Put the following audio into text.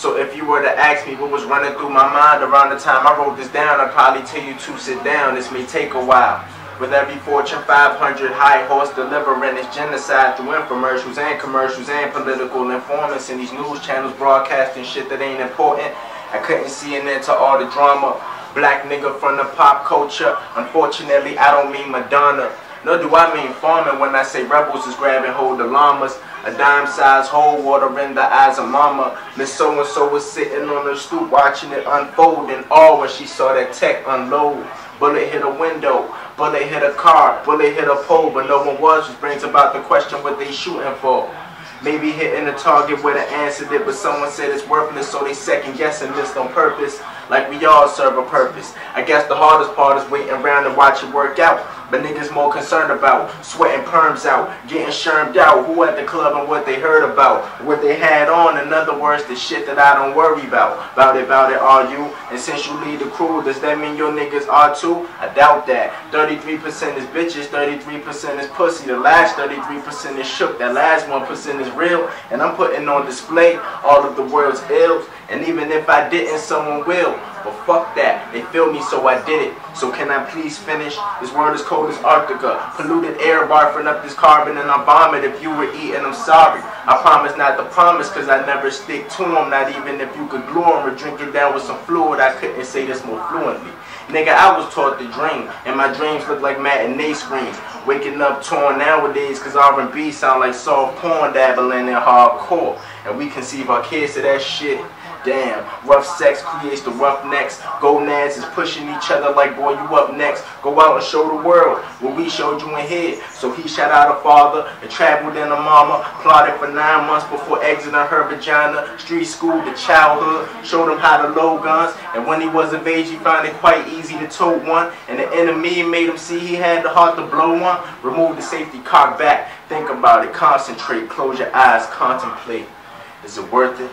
So if you were to ask me what was running through my mind around the time I wrote this down, I'd probably tell you to sit down. This may take a while. With every Fortune 500 high horse delivering its genocide through infomercials and commercials and political informants and these news channels broadcasting shit that ain't important. I couldn't see an end to all the drama. Black nigga from the pop culture. Unfortunately, I don't mean Madonna. Nor do I mean farming when I say rebels is grabbing hold of llamas. A dime-sized hole, water in the eyes of mama. Miss So-and-so was sitting on the stoop watching it unfold in awe when she saw that tech unload. Bullet hit a window, bullet hit a car, bullet hit a pole, but no one was, which brings about the question what they shooting for. Maybe hitting a target where the answer did, but someone said it's worthless, so they second guess and missed on purpose. Like we all serve a purpose. I guess the hardest part is waiting around to watch it work out. But niggas more concerned about sweating perms out, getting shermed out, who at the club and what they heard about, what they had on. In other words, the shit that I don't worry about. About it, about it, are you? And since you lead the crew, does that mean your niggas are too? I doubt that. 33% is bitches, 33% is pussy. The last 33% is shook. That last 1% is real. And I'm putting on display all of the world's ills. And even if I didn't, someone will. But fuck that. They feel me, so I did it. So can I please finish? This world is cold as Arctica. Polluted air barfing up this carbon and I vomit. If you were eating, I'm sorry. I promise not to promise cause I never stick to them. Not even if you could glue them or drink it down with some fluid. I couldn't say this more fluently. Nigga, I was taught to dream. And my dreams look like matinee screens. Waking up torn nowadays cause R&B sound like soft porn dabbling in hardcore. And we conceive our kids to that shit. Damn, rough sex creates the rough necks. Gonads is pushing each other like, boy, you up next. Go out and show the world what we showed you in here. So he shot out a father and traveled in a mama. Plotted for nine months before exiting her vagina. Street school to childhood. Showed him how to load guns. And when he was of age, he found it quite easy to tote one. And the enemy made him see he had the heart to blow one. Remove the safety cock back. Think about it. Concentrate. Close your eyes. Contemplate. Is it worth it?